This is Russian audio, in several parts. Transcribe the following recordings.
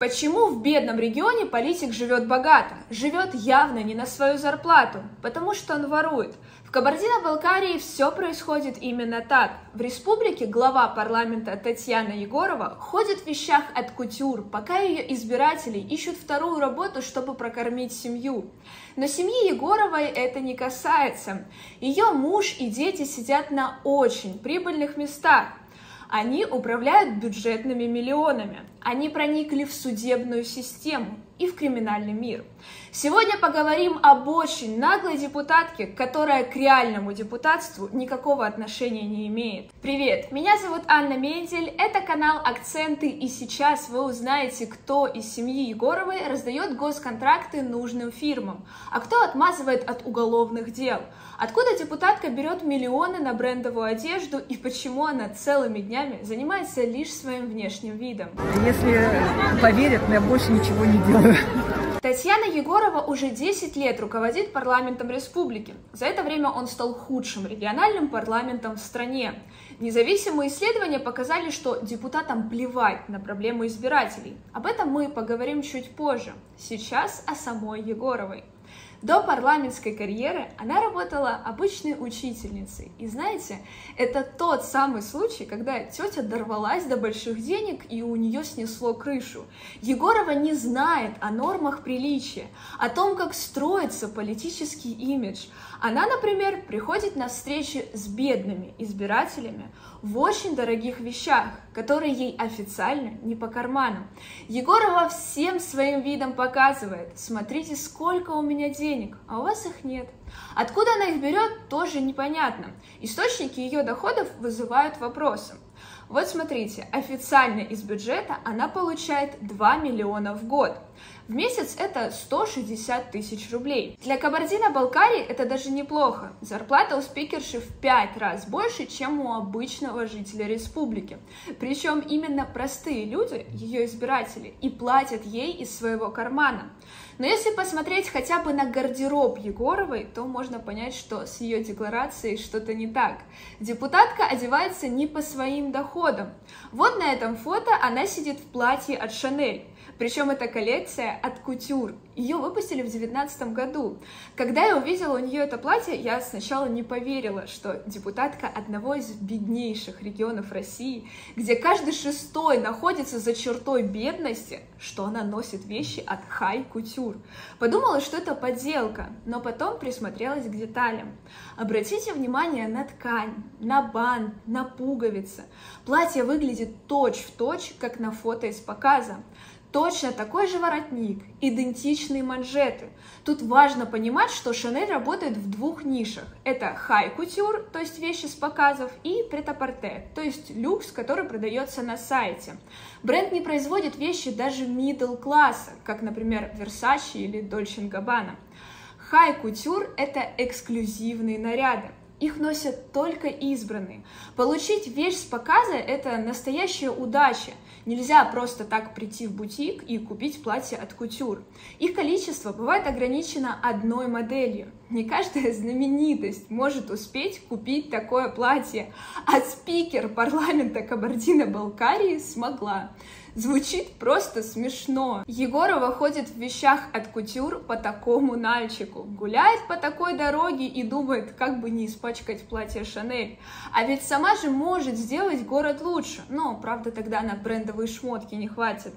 Почему в бедном регионе политик живет богато? Живет явно не на свою зарплату, потому что он ворует. В Кабардино-Балкарии все происходит именно так. В республике глава парламента Татьяна Егорова ходит в вещах от кутюр, пока ее избиратели ищут вторую работу, чтобы прокормить семью. Но семьи Егоровой это не касается. Ее муж и дети сидят на очень прибыльных местах. Они управляют бюджетными миллионами. Они проникли в судебную систему и в криминальный мир. Сегодня поговорим об очень наглой депутатке, которая к реальному депутатству никакого отношения не имеет. Привет, меня зовут Анна Мендель, это канал Акценты, и сейчас вы узнаете, кто из семьи Егоровой раздает госконтракты нужным фирмам, а кто отмазывает от уголовных дел. Откуда депутатка берет миллионы на брендовую одежду и почему она целыми днями занимается лишь своим внешним видом. Если поверят, я больше ничего не делаю. Татьяна Егорова уже 10 лет руководит парламентом республики. За это время он стал худшим региональным парламентом в стране. Независимые исследования показали, что депутатам плевать на проблему избирателей. Об этом мы поговорим чуть позже. Сейчас о самой Егоровой. До парламентской карьеры она работала обычной учительницей. И знаете, это тот самый случай, когда тетя дорвалась до больших денег и у нее снесло крышу. Егорова не знает о нормах приличия, о том, как строится политический имидж. Она, например, приходит на встречи с бедными избирателями в очень дорогих вещах, которые ей официально не по карману. Егорова всем своим видом показывает, смотрите, сколько у меня денег, а у вас их нет. Откуда она их берет, тоже непонятно. Источники ее доходов вызывают вопросы. Вот смотрите, официально из бюджета она получает 2 миллиона в год. В месяц это 160 тысяч рублей. Для Кабардино-Балкарии это даже неплохо. Зарплата у спикерши в 5 раз больше, чем у обычного жителя республики. Причем именно простые люди, ее избиратели, и платят ей из своего кармана. Но если посмотреть хотя бы на гардероб Егоровой, то можно понять, что с ее декларацией что-то не так. Депутатка одевается не по своим доходам. Вот на этом фото она сидит в платье от Шанель. Причем эта коллекция от кутюр. Ее выпустили в 2019 году. Когда я увидела у нее это платье, я сначала не поверила, что депутатка одного из беднейших регионов России, где каждый шестой находится за чертой бедности, что она носит вещи от хай кутюр. Подумала, что это подделка, но потом присмотрелась к деталям. Обратите внимание на ткань, на бант, на пуговицы. Платье выглядит точь-в-точь, точь, как на фото из показа. Точно такой же воротник, идентичные манжеты. Тут важно понимать, что Шанель работает в двух нишах. Это хай кутюр, то есть вещи с показов, и претапорте, то есть люкс, который продается на сайте. Бренд не производит вещи даже middle класса, как, например, Versace или Dolce Gabbana. Хай кутюр – это эксклюзивные наряды. Их носят только избранные. Получить вещь с показа – это настоящая удача. Нельзя просто так прийти в бутик и купить платье от кутюр. Их количество бывает ограничено одной моделью. Не каждая знаменитость может успеть купить такое платье, а спикер парламента Кабардино-Балкарии смогла. Звучит просто смешно. Егорова ходит в вещах от кутюр по такому нальчику, гуляет по такой дороге и думает, как бы не испачкать платье Шанель. А ведь сама же может сделать город лучше, но, правда, тогда на брендовые шмотки не хватит.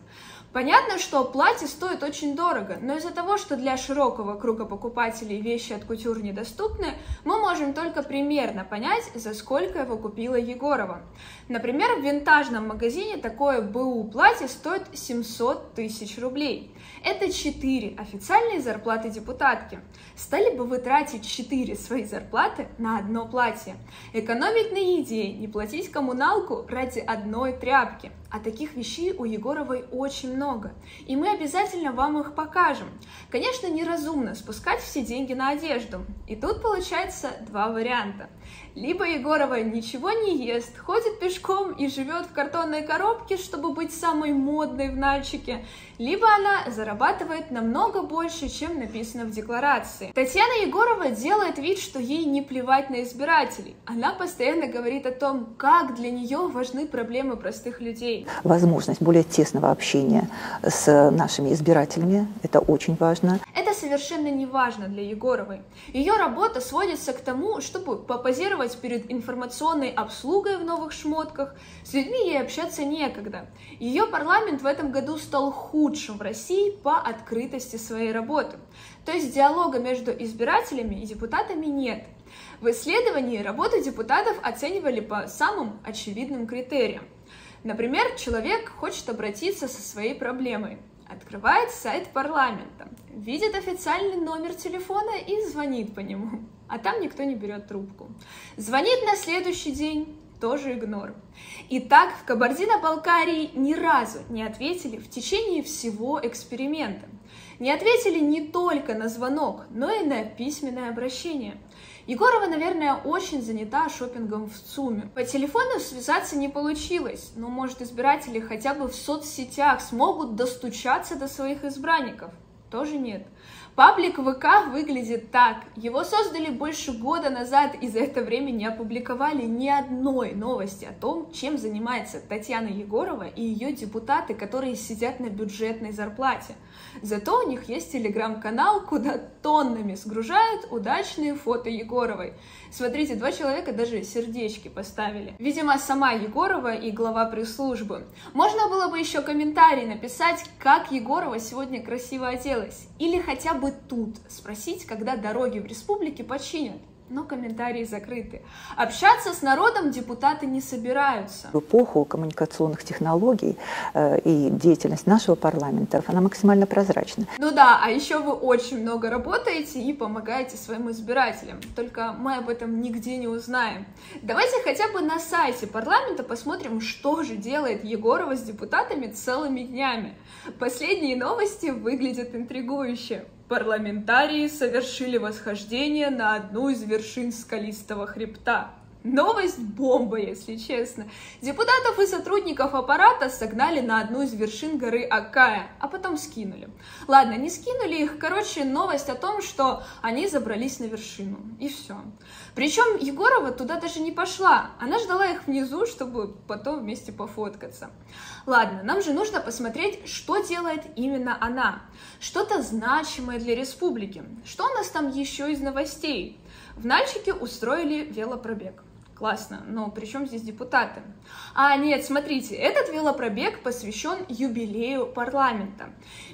Понятно, что платье стоит очень дорого, но из-за того, что для широкого круга покупателей вещи от кутюр недоступны, мы можем только примерно понять, за сколько его купила Егорова. Например, в винтажном магазине такое БУ платье стоит 700 тысяч рублей. Это 4 официальные зарплаты депутатки. Стали бы вы тратить 4 свои зарплаты на одно платье? Экономить на еде, не платить коммуналку ради одной тряпки – а таких вещей у Егоровой очень много, и мы обязательно вам их покажем. Конечно, неразумно спускать все деньги на одежду, и тут получается два варианта. Либо Егорова ничего не ест, ходит пешком и живет в картонной коробке, чтобы быть самой модной в Нальчике, либо она зарабатывает намного больше, чем написано в декларации. Татьяна Егорова делает вид, что ей не плевать на избирателей. Она постоянно говорит о том, как для нее важны проблемы простых людей. Возможность более тесного общения с нашими избирателями – это очень важно. Это совершенно не важно для Егоровой. Ее работа сводится к тому, чтобы попозировать перед информационной обслугой в новых шмотках. С людьми ей общаться некогда. Ее парламент в этом году стал худшим в России по открытости своей работы. То есть диалога между избирателями и депутатами нет. В исследовании работу депутатов оценивали по самым очевидным критериям. Например, человек хочет обратиться со своей проблемой, открывает сайт парламента, видит официальный номер телефона и звонит по нему, а там никто не берет трубку. Звонит на следующий день, тоже игнор. Итак, в Кабардино-Балкарии ни разу не ответили в течение всего эксперимента. Не ответили не только на звонок, но и на письменное обращение. Егорова, наверное, очень занята шопингом в ЦУМе. По телефону связаться не получилось, но, может, избиратели хотя бы в соцсетях смогут достучаться до своих избранников? Тоже нет. Паблик ВК выглядит так. Его создали больше года назад и за это время не опубликовали ни одной новости о том, чем занимается Татьяна Егорова и ее депутаты, которые сидят на бюджетной зарплате. Зато у них есть телеграм-канал, куда тоннами сгружают удачные фото Егоровой. Смотрите, два человека даже сердечки поставили. Видимо, сама Егорова и глава пресс-службы. Можно было бы еще комментарий написать, как Егорова сегодня красиво оделась. Или хотя бы тут спросить, когда дороги в республике починят но комментарии закрыты. Общаться с народом депутаты не собираются. В эпоху коммуникационных технологий э, и деятельность нашего парламента, она максимально прозрачна. Ну да, а еще вы очень много работаете и помогаете своим избирателям. Только мы об этом нигде не узнаем. Давайте хотя бы на сайте парламента посмотрим, что же делает Егорова с депутатами целыми днями. Последние новости выглядят интригующе парламентарии совершили восхождение на одну из вершин скалистого хребта. Новость бомба, если честно. Депутатов и сотрудников аппарата согнали на одну из вершин горы Акая, а потом скинули. Ладно, не скинули их, короче, новость о том, что они забрались на вершину, и все. Причем Егорова туда даже не пошла, она ждала их внизу, чтобы потом вместе пофоткаться. Ладно, нам же нужно посмотреть, что делает именно она. Что-то значимое для республики. Что у нас там еще из новостей? В Нальчике устроили велопробег. Классно, но при чем здесь депутаты? А, нет, смотрите, этот велопробег посвящен юбилею парламента.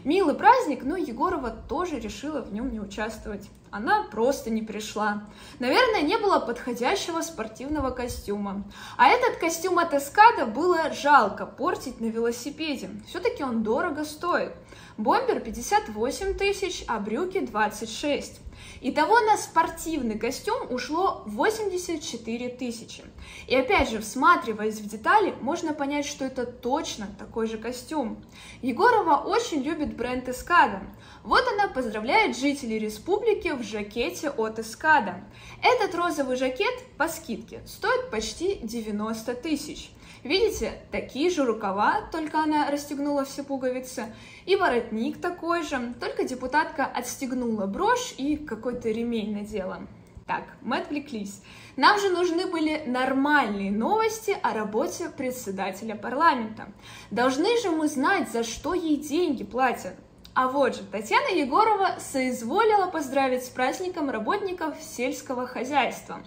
Милый праздник, но Егорова тоже решила в нем не участвовать. Она просто не пришла. Наверное, не было подходящего спортивного костюма. А этот костюм от Эскада было жалко портить на велосипеде. Все-таки он дорого стоит. Бомбер 58 тысяч, а брюки 26. Итого на спортивный костюм ушло 84 тысячи. И опять же, всматриваясь в детали, можно понять, что это точно такой же костюм. Егорова очень любит бренд Эскада. Вот она поздравляет жителей республики в жакете от Эскада. Этот розовый жакет по скидке стоит почти 90 тысяч. Видите, такие же рукава, только она расстегнула все пуговицы, и воротник такой же, только депутатка отстегнула брошь и какой-то ремень надела. Так, мы отвлеклись. Нам же нужны были нормальные новости о работе председателя парламента. Должны же мы знать, за что ей деньги платят. А вот же, Татьяна Егорова соизволила поздравить с праздником работников сельского хозяйства.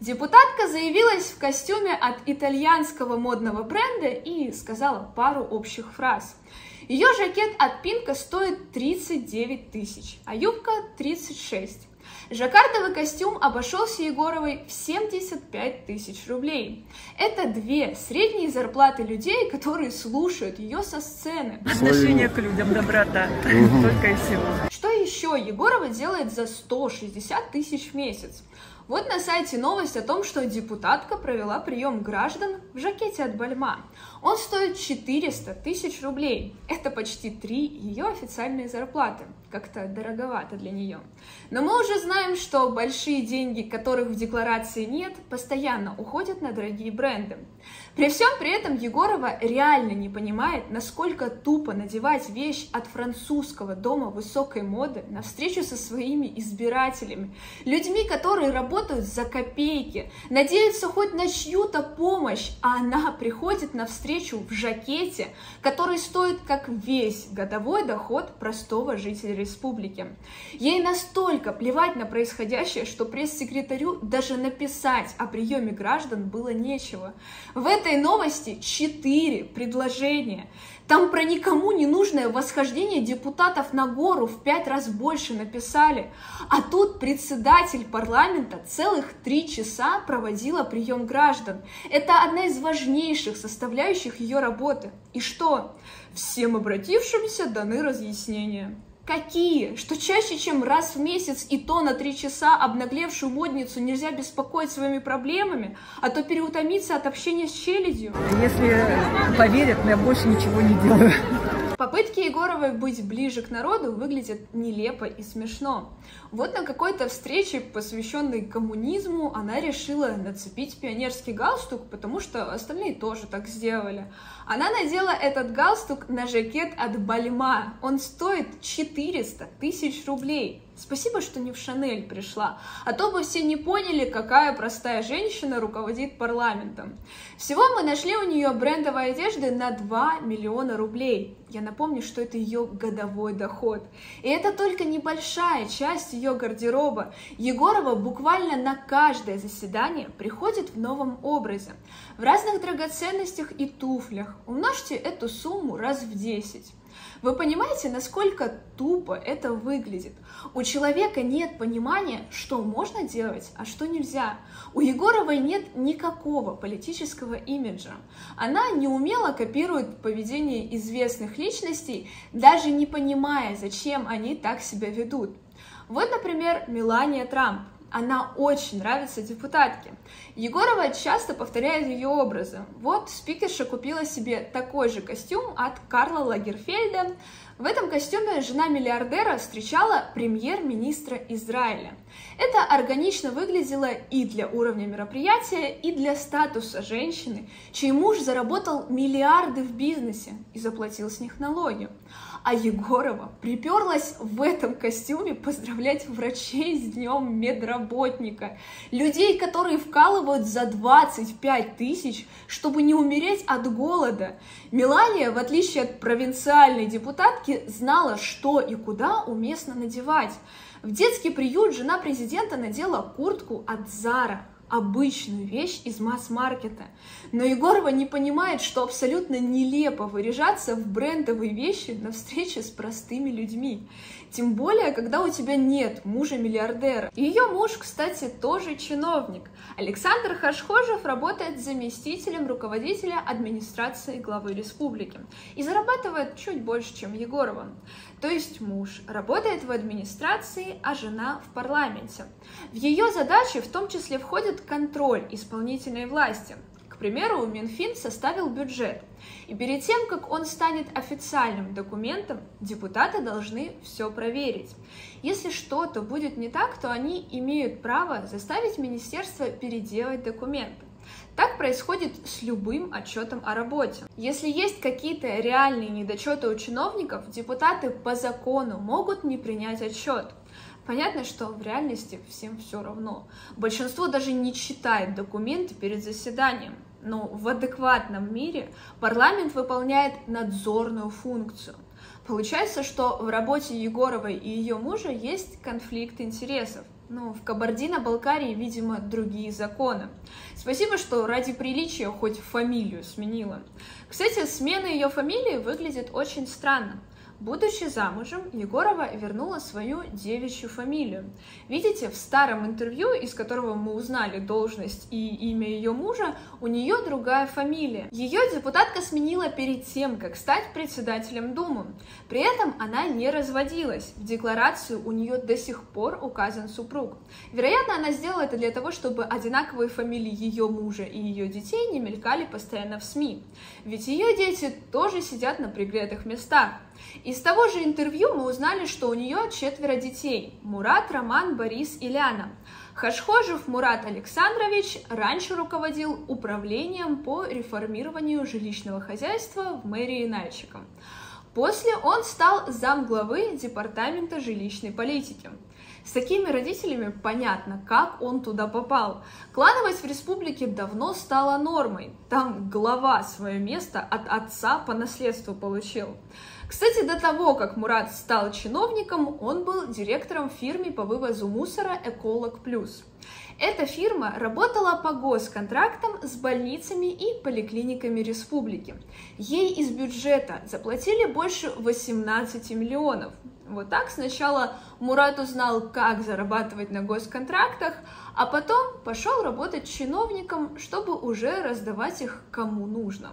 Депутатка заявилась в костюме от итальянского модного бренда и сказала пару общих фраз. Ее жакет от Пинка стоит 39 тысяч, а юбка 36. Жаккардовый костюм обошелся Егоровой в 75 тысяч рублей. Это две средние зарплаты людей, которые слушают ее со сцены. Отношение к людям, доброта, только и всего. Что еще Егорова делает за 160 тысяч в месяц? Вот на сайте новость о том, что депутатка провела прием граждан в жакете от Бальма. Он стоит 400 тысяч рублей. Это почти три ее официальные зарплаты. Как-то дороговато для нее. Но мы уже знаем, что большие деньги, которых в декларации нет, постоянно уходят на дорогие бренды. При всем при этом Егорова реально не понимает, насколько тупо надевать вещь от французского дома высокой моды на встречу со своими избирателями, людьми, которые работают за копейки, надеются хоть на чью-то помощь, а она приходит на встречу встречу в жакете, который стоит как весь годовой доход простого жителя республики. Ей настолько плевать на происходящее, что пресс-секретарю даже написать о приеме граждан было нечего. В этой новости четыре предложения. Там про никому не нужное восхождение депутатов на гору в пять раз больше написали. А тут председатель парламента целых три часа проводила прием граждан. Это одна из важнейших составляющих ее работы. И что? Всем обратившимся даны разъяснения. Какие? Что чаще, чем раз в месяц и то на три часа обнаглевшую модницу нельзя беспокоить своими проблемами, а то переутомиться от общения с челядью? Если поверят, я больше ничего не делаю. Попытки Егоровой быть ближе к народу выглядят нелепо и смешно. Вот на какой-то встрече, посвященной коммунизму, она решила нацепить пионерский галстук, потому что остальные тоже так сделали. Она надела этот галстук на жакет от Бальма. Он стоит 400 тысяч рублей. Спасибо, что не в Шанель пришла, а то бы все не поняли, какая простая женщина руководит парламентом. Всего мы нашли у нее брендовой одежды на 2 миллиона рублей. Я напомню, что это ее годовой доход. И это только небольшая часть ее гардероба. Егорова буквально на каждое заседание приходит в новом образе. В разных драгоценностях и туфлях. Умножьте эту сумму раз в 10. Вы понимаете, насколько тупо это выглядит? У человека нет понимания, что можно делать, а что нельзя. У Егоровой нет никакого политического имиджа. Она неумело копирует поведение известных личностей, даже не понимая, зачем они так себя ведут. Вот, например, Мелания Трамп. Она очень нравится депутатке. Егорова часто повторяет ее образы. Вот спикерша купила себе такой же костюм от Карла Лагерфельда. В этом костюме жена миллиардера встречала премьер-министра Израиля. Это органично выглядело и для уровня мероприятия, и для статуса женщины, чей муж заработал миллиарды в бизнесе и заплатил с них налоги а Егорова приперлась в этом костюме поздравлять врачей с днем медработника. Людей, которые вкалывают за 25 тысяч, чтобы не умереть от голода. Мелания, в отличие от провинциальной депутатки, знала, что и куда уместно надевать. В детский приют жена президента надела куртку от Зара, обычную вещь из масс-маркета. Но Егорова не понимает, что абсолютно нелепо выряжаться в брендовые вещи на встрече с простыми людьми. Тем более, когда у тебя нет мужа-миллиардера. Ее муж, кстати, тоже чиновник. Александр Хашхожев работает заместителем руководителя администрации главы республики и зарабатывает чуть больше, чем Егорова. То есть муж работает в администрации, а жена в парламенте. В ее задачи в том числе входит контроль исполнительной власти. К примеру, Минфин составил бюджет, и перед тем, как он станет официальным документом, депутаты должны все проверить. Если что-то будет не так, то они имеют право заставить министерство переделать документы. Так происходит с любым отчетом о работе. Если есть какие-то реальные недочеты у чиновников, депутаты по закону могут не принять отчет. Понятно, что в реальности всем все равно. Большинство даже не читает документы перед заседанием. Но в адекватном мире парламент выполняет надзорную функцию. Получается, что в работе Егоровой и ее мужа есть конфликт интересов. Ну, в Кабардино-Балкарии, видимо, другие законы. Спасибо, что ради приличия хоть фамилию сменила. Кстати, смена ее фамилии выглядит очень странно. Будучи замужем, Егорова вернула свою девичью фамилию. Видите, в старом интервью, из которого мы узнали должность и имя ее мужа, у нее другая фамилия. Ее депутатка сменила перед тем, как стать председателем Думы. При этом она не разводилась. В декларации у нее до сих пор указан супруг. Вероятно, она сделала это для того, чтобы одинаковые фамилии ее мужа и ее детей не мелькали постоянно в СМИ. Ведь ее дети тоже сидят на пригретых местах. Из того же интервью мы узнали, что у нее четверо детей – Мурат, Роман, Борис и Ляна. Хашхожев Мурат Александрович раньше руководил управлением по реформированию жилищного хозяйства в мэрии Нальчика. После он стал замглавы Департамента жилищной политики. С такими родителями понятно, как он туда попал. Клановость в республике давно стала нормой. Там глава свое место от отца по наследству получил. Кстати, до того, как Мурат стал чиновником, он был директором фирмы по вывозу мусора «Эколог Плюс». Эта фирма работала по госконтрактам с больницами и поликлиниками республики. Ей из бюджета заплатили больше 18 миллионов. Вот так сначала Мурат узнал, как зарабатывать на госконтрактах, а потом пошел работать чиновником, чтобы уже раздавать их кому нужно.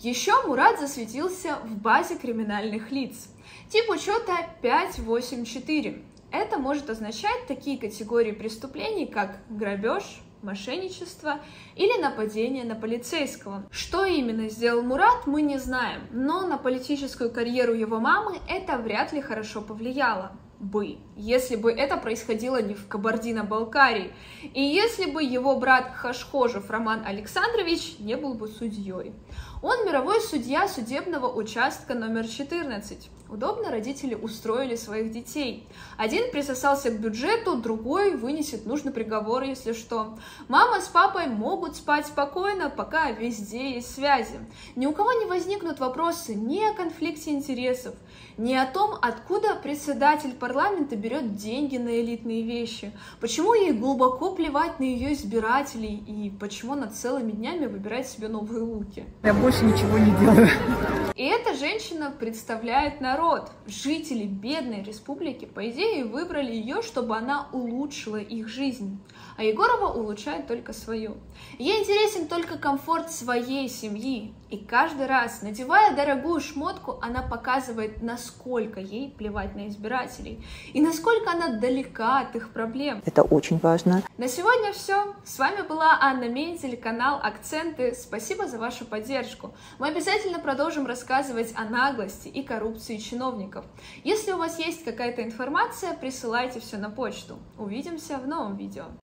Еще Мурат засветился в базе криминальных лиц. Тип учета 584. Это может означать такие категории преступлений, как грабеж, мошенничество или нападение на полицейского. Что именно сделал Мурат, мы не знаем, но на политическую карьеру его мамы это вряд ли хорошо повлияло бы, если бы это происходило не в Кабардино-Балкарии, и если бы его брат Хашхожев Роман Александрович не был бы судьей. Он мировой судья судебного участка номер 14. Удобно родители устроили своих детей. Один присосался к бюджету, другой вынесет нужный приговор, если что. Мама с папой могут спать спокойно, пока везде есть связи. Ни у кого не возникнут вопросы ни о конфликте интересов, ни о том, откуда председатель парламента берет деньги на элитные вещи, почему ей глубоко плевать на ее избирателей и почему она целыми днями выбирает себе новые луки. Я больше ничего не делаю. И эта женщина представляет народ. Жители бедной республики, по идее, выбрали ее, чтобы она улучшила их жизнь. А Егорова улучшает только свою. Ей интересен только комфорт своей семьи. И каждый раз, надевая дорогую шмотку, она показывает, насколько ей плевать на избирателей. И насколько она далека от их проблем. Это очень важно. На сегодня все. С вами была Анна Мензель, канал Акценты. Спасибо за вашу поддержку. Мы обязательно продолжим рассказывать о наглости и коррупции чиновников. Если у вас есть какая-то информация, присылайте все на почту. Увидимся в новом видео.